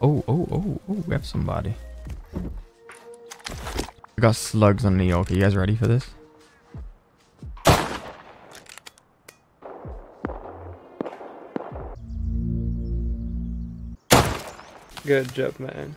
Oh, oh, oh, oh, we have somebody. I got slugs on the Eoka. Are you guys ready for this? Good job, man.